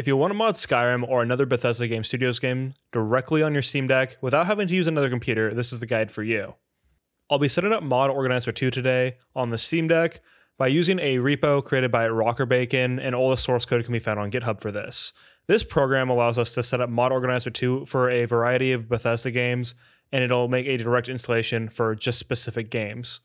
If you want to mod Skyrim or another Bethesda Game Studios game directly on your Steam Deck without having to use another computer, this is the guide for you. I'll be setting up Mod Organizer 2 today on the Steam Deck by using a repo created by Rockerbacon, and all the source code can be found on GitHub for this. This program allows us to set up Mod Organizer 2 for a variety of Bethesda games, and it'll make a direct installation for just specific games.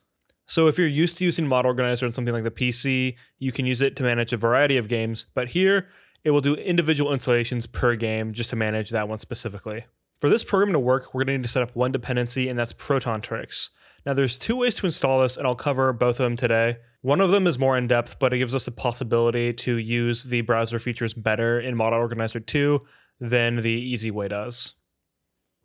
So if you're used to using Mod Organizer on something like the PC, you can use it to manage a variety of games, but here it will do individual installations per game just to manage that one specifically. For this program to work, we're going to need to set up one dependency, and that's Protontricks. Now, there's two ways to install this, and I'll cover both of them today. One of them is more in depth, but it gives us the possibility to use the browser features better in Mod Organizer 2 than the easy way does.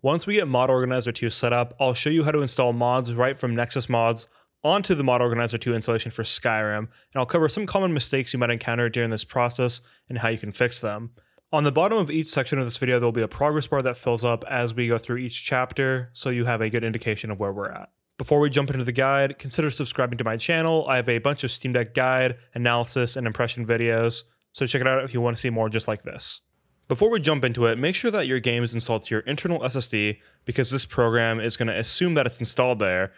Once we get Mod Organizer 2 set up, I'll show you how to install mods right from Nexus Mods onto the Mod Organizer 2 installation for Skyrim, and I'll cover some common mistakes you might encounter during this process and how you can fix them. On the bottom of each section of this video, there will be a progress bar that fills up as we go through each chapter, so you have a good indication of where we're at. Before we jump into the guide, consider subscribing to my channel. I have a bunch of Steam Deck guide, analysis, and impression videos, so check it out if you want to see more just like this. Before we jump into it, make sure that your game is installed to your internal SSD because this program is going to assume that it's installed there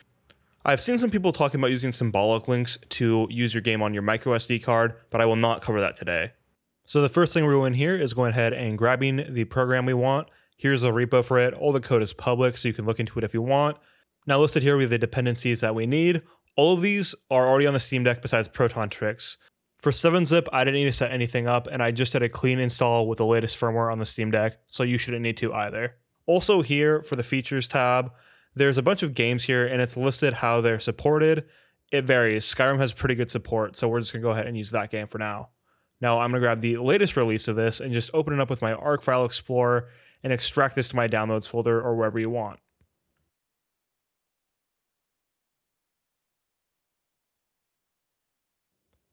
I've seen some people talking about using symbolic links to use your game on your micro SD card, but I will not cover that today. So the first thing we're doing here is going ahead and grabbing the program we want. Here's a repo for it. All the code is public, so you can look into it if you want. Now listed here we have the dependencies that we need. All of these are already on the Steam Deck besides Protontricks. For 7-zip, I didn't need to set anything up, and I just did a clean install with the latest firmware on the Steam Deck, so you shouldn't need to either. Also here, for the Features tab, there's a bunch of games here and it's listed how they're supported. It varies. Skyrim has pretty good support, so we're just gonna go ahead and use that game for now. Now I'm gonna grab the latest release of this and just open it up with my Ark file explorer and extract this to my downloads folder or wherever you want.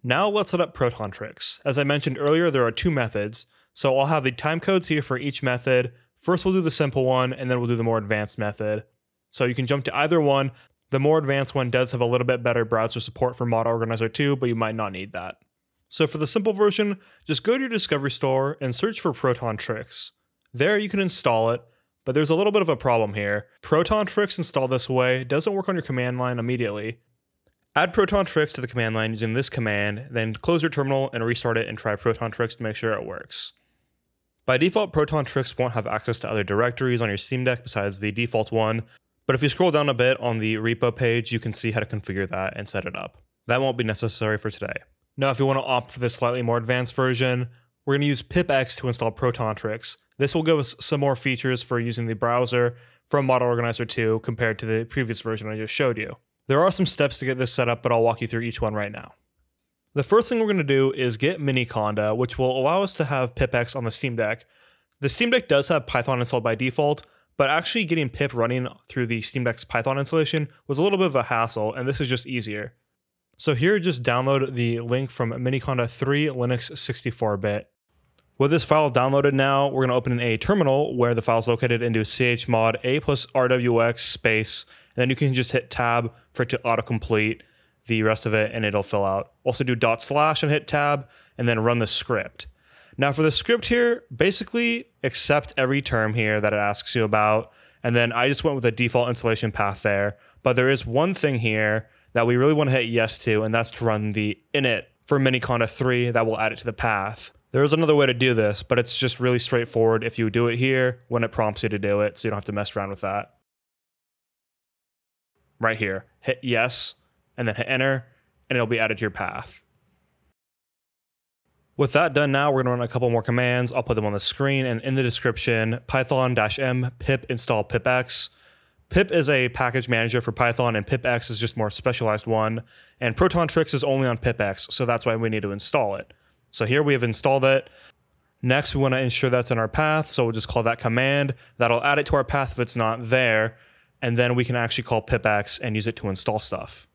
Now let's set up Protontricks. As I mentioned earlier, there are two methods. So I'll have the time codes here for each method. First we'll do the simple one, and then we'll do the more advanced method. So you can jump to either one. The more advanced one does have a little bit better browser support for Mod Organizer 2, but you might not need that. So for the simple version, just go to your Discovery store and search for Protontricks. There you can install it, but there's a little bit of a problem here. Protontricks installed this way doesn't work on your command line immediately. Add Protontricks to the command line using this command, then close your terminal and restart it and try Protontricks to make sure it works. By default, Protontricks won't have access to other directories on your Steam Deck besides the default one, but if you scroll down a bit on the repo page, you can see how to configure that and set it up. That won't be necessary for today. Now, if you want to opt for the slightly more advanced version, we're going to use pipx to install Protontricks. This will give us some more features for using the browser from Mod Organizer 2 compared to the previous version I just showed you. There are some steps to get this set up, but I'll walk you through each one right now. The first thing we're going to do is get Miniconda, which will allow us to have pipx on the Steam Deck. The Steam Deck does have Python installed by default, but actually getting pip running through the Steam Deck's Python installation was a little bit of a hassle, and this is just easier. So here, just download the link from Miniconda 3 Linux 64-bit. With this file downloaded now, we're going to open a terminal where the file is located into chmod a plus rwx space, and then you can just hit tab for it to autocomplete the rest of it and it'll fill out. Also do dot slash and hit tab, and then run the script. Now for the script here, basically accept every term here that it asks you about. And then I just went with a default installation path there. But there is one thing here that we really want to hit yes to, and that's to run the init for Miniconda 3 that will add it to the path. There is another way to do this, but it's just really straightforward if you do it here when it prompts you to do it, so you don't have to mess around with that. Right here, hit yes, and then hit enter, and it'll be added to your path. With that done now, we're to run a couple more commands. I'll put them on the screen and in the description, python-m pip install pipx. Pip is a package manager for Python and pipx is just more specialized one. And Proton Tricks is only on pipx, so that's why we need to install it. So here we have installed it. Next, we want to ensure that's in our path, so we'll just call that command. That'll add it to our path if it's not there, and then we can actually call pipx and use it to install stuff.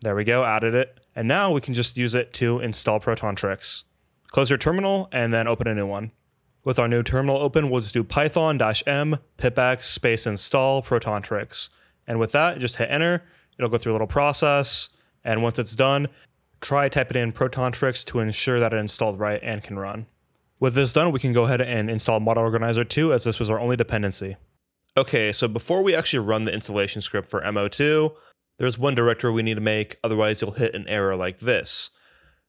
There we go, added it. And now we can just use it to install Protontricks. Close your terminal and then open a new one. With our new terminal open, we'll just do python-m pipx space install Protontricks. And with that, just hit enter. It'll go through a little process. And once it's done, try typing in Protontricks to ensure that it installed right and can run. With this done, we can go ahead and install Mod Organizer 2 as this was our only dependency. Okay, so before we actually run the installation script for MO2, there's one directory we need to make, otherwise you'll hit an error like this.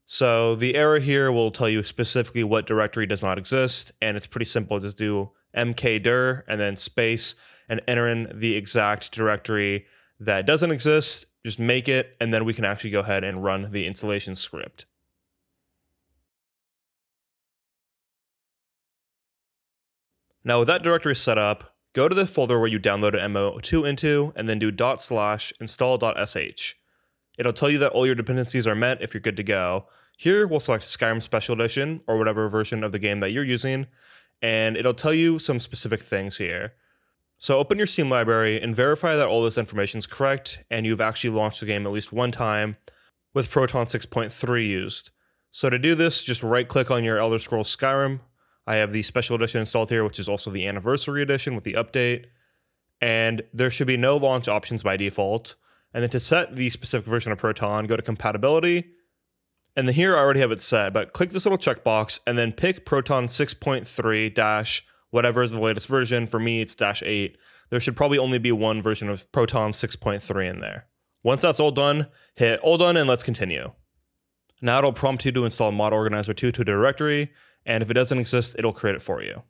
So the error here will tell you specifically what directory does not exist, and it's pretty simple. Just do mkdir and then space and enter in the exact directory that doesn't exist. Just make it, and then we can actually go ahead and run the installation script. Now with that directory set up, go to the folder where you downloaded MO2 into, and then do dot slash install.sh. It'll tell you that all your dependencies are met if you're good to go. Here, we'll select Skyrim Special Edition, or whatever version of the game that you're using, and it'll tell you some specific things here. So open your Steam library and verify that all this information is correct, and you've actually launched the game at least one time with Proton 6.3 used. So to do this, just right click on your Elder Scrolls Skyrim, I have the special edition installed here, which is also the anniversary edition with the update. And there should be no launch options by default. And then to set the specific version of Proton, go to compatibility. And then here I already have it set, but click this little checkbox and then pick Proton 6.3 dash whatever is the latest version. For me, it's dash 8. There should probably only be one version of Proton 6.3 in there. Once that's all done, hit all done and let's continue. Now it'll prompt you to install Mod Organizer 2 to a directory, and if it doesn't exist, it'll create it for you.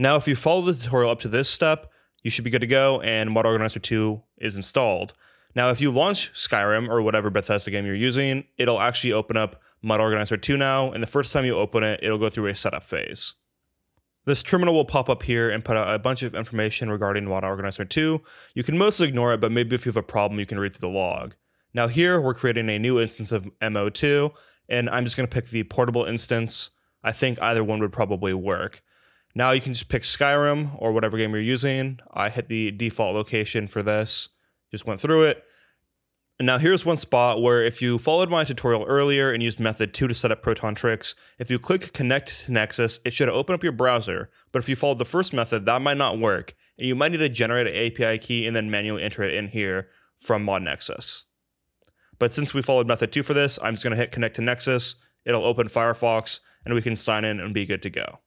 Now, if you follow the tutorial up to this step, you should be good to go and Mod Organizer 2 is installed. Now, if you launch Skyrim or whatever Bethesda game you're using, it'll actually open up Mod Organizer 2 now, and the first time you open it, it'll go through a setup phase. This terminal will pop up here and put out a bunch of information regarding Mod Organizer 2. You can mostly ignore it, but maybe if you have a problem, you can read through the log. Now here, we're creating a new instance of MO2, and I'm just going to pick the portable instance. I think either one would probably work. Now you can just pick Skyrim or whatever game you're using. I hit the default location for this, just went through it. And now here's one spot where if you followed my tutorial earlier and used method 2 to set up Protontricks, if you click connect to Nexus, it should open up your browser, but if you followed the first method, that might not work, and you might need to generate an API key and then manually enter it in here from Mod Nexus. But since we followed method 2 for this, I'm just going to hit connect to Nexus, it'll open Firefox, and we can sign in and be good to go.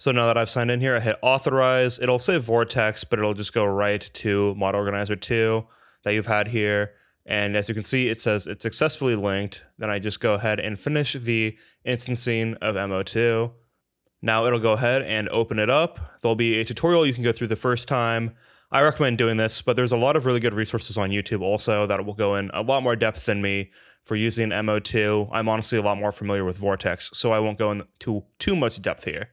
So now that I've signed in here, I hit authorize. It'll say Vortex, but it'll just go right to Mod Organizer 2 that you've had here. And as you can see, it says it's successfully linked. Then I just go ahead and finish the instancing of MO2. Now it'll go ahead and open it up. There'll be a tutorial you can go through the first time. I recommend doing this, but there's a lot of really good resources on YouTube also that will go in a lot more depth than me for using MO2. I'm honestly a lot more familiar with Vortex, so I won't go into too much depth here.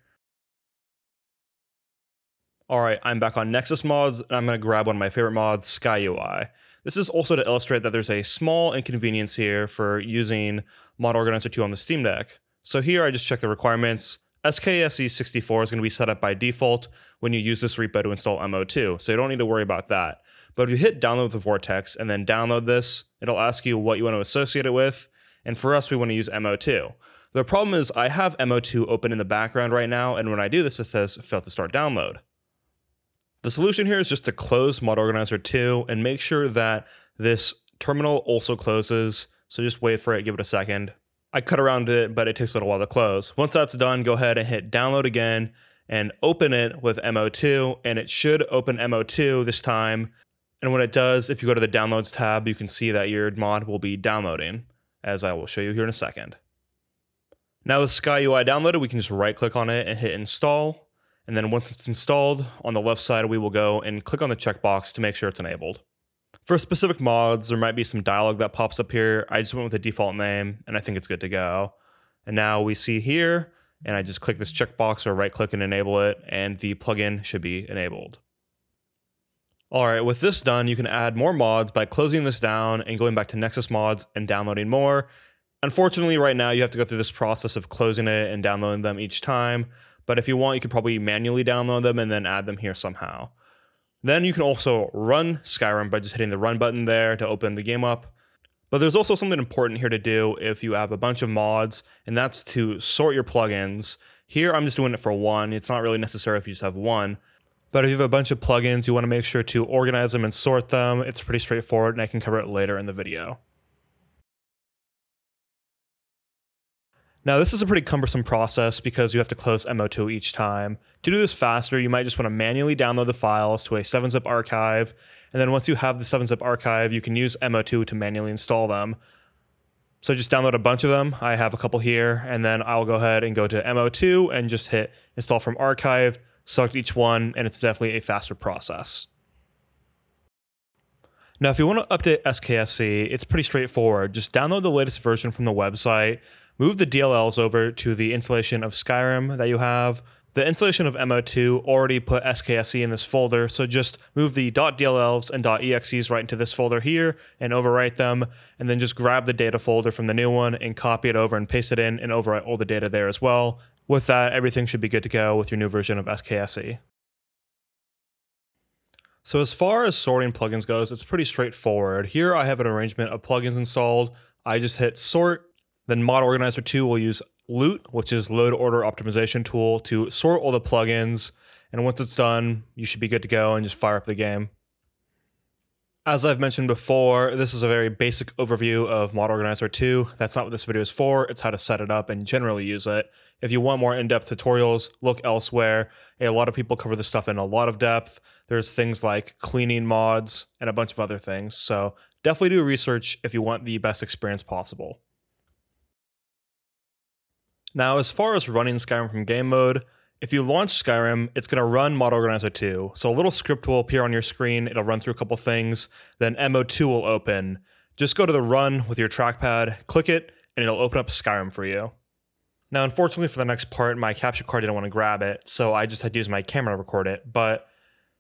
All right, I'm back on Nexus mods, and I'm going to grab one of my favorite mods, SkyUI. This is also to illustrate that there's a small inconvenience here for using Mod Organizer 2 on the Steam Deck. So here I just check the requirements. SKSE64 is going to be set up by default when you use this repo to install MO2, so you don't need to worry about that. But if you hit download the Vortex and then download this, it'll ask you what you want to associate it with, and for us, we want to use MO2. The problem is I have MO2 open in the background right now, and when I do this, it says fail to start download. The solution here is just to close Mod Organizer 2 and make sure that this terminal also closes. So just wait for it, give it a second. I cut around it, but it takes a little while to close. Once that's done, go ahead and hit download again and open it with MO2, and it should open MO2 this time. And when it does, if you go to the downloads tab, you can see that your mod will be downloading, as I will show you here in a second. Now with SkyUI downloaded, we can just right click on it and hit install. And then once it's installed, on the left side, we will go and click on the checkbox to make sure it's enabled. For specific mods, there might be some dialog that pops up here. I just went with the default name, and I think it's good to go. And now we see here, and I just click this checkbox or right click and enable it, and the plugin should be enabled. All right, with this done, you can add more mods by closing this down and going back to Nexus mods and downloading more. Unfortunately, right now you have to go through this process of closing it and downloading them each time. But if you want, you could probably manually download them and then add them here somehow. Then you can also run Skyrim by just hitting the run button there to open the game up. But there's also something important here to do if you have a bunch of mods, and that's to sort your plugins. Here, I'm just doing it for one. It's not really necessary if you just have one. But if you have a bunch of plugins, you want to make sure to organize them and sort them. It's pretty straightforward and I can cover it later in the video. Now, this is a pretty cumbersome process because you have to close MO2 each time. To do this faster, you might just want to manually download the files to a 7-zip archive, and then once you have the 7-zip archive, you can use MO2 to manually install them. So just download a bunch of them. I have a couple here, and then I'll go ahead and go to MO2 and just hit install from archive, select each one, and it's definitely a faster process. Now, if you want to update SKSE, it's pretty straightforward. Just download the latest version from the website, move the DLLs over to the installation of Skyrim that you have. The installation of MO2 already put SKSE in this folder, so just move the .dlls and .exes right into this folder here and overwrite them, and then just grab the data folder from the new one and copy it over and paste it in and overwrite all the data there as well. With that, everything should be good to go with your new version of SKSE. So as far as sorting plugins goes, it's pretty straightforward. Here I have an arrangement of plugins installed. I just hit sort then Mod Organizer 2 will use LOOT, which is load order optimization tool to sort all the plugins. And once it's done, you should be good to go and just fire up the game. As I've mentioned before, this is a very basic overview of Mod Organizer 2. That's not what this video is for, it's how to set it up and generally use it. If you want more in-depth tutorials, look elsewhere. A lot of people cover this stuff in a lot of depth. There's things like cleaning mods and a bunch of other things. So definitely do research if you want the best experience possible. Now, as far as running Skyrim from game mode, if you launch Skyrim, it's going to run Mod Organizer 2. So a little script will appear on your screen, it'll run through a couple things, then MO2 will open. Just go to the run with your trackpad, click it, and it'll open up Skyrim for you. Now, unfortunately for the next part, my capture card didn't want to grab it, so I just had to use my camera to record it. But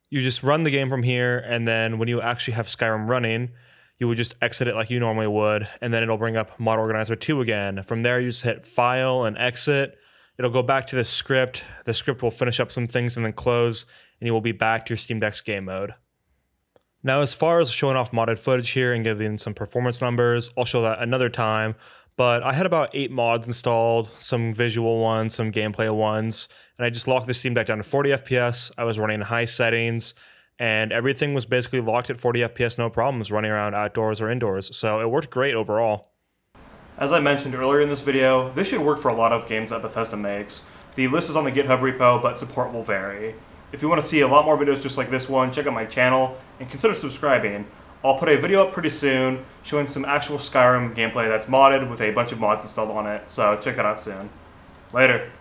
you just run the game from here, and then when you actually have Skyrim running, you would just exit it like you normally would, and then it'll bring up Mod Organizer 2 again. From there, you just hit File and Exit. It'll go back to the script. The script will finish up some things and then close, and you will be back to your Steam Deck's game mode. Now, as far as showing off modded footage here and giving some performance numbers, I'll show that another time. But I had about eight mods installed, some visual ones, some gameplay ones, and I just locked the Steam Deck down to 40 FPS. I was running high settings, and everything was basically locked at 40 FPS, no problems running around outdoors or indoors. So it worked great overall. As I mentioned earlier in this video, this should work for a lot of games that Bethesda makes. The list is on the GitHub repo, but support will vary. If you want to see a lot more videos just like this one, check out my channel and consider subscribing. I'll put a video up pretty soon showing some actual Skyrim gameplay that's modded with a bunch of mods installed on it, so check that out soon. Later.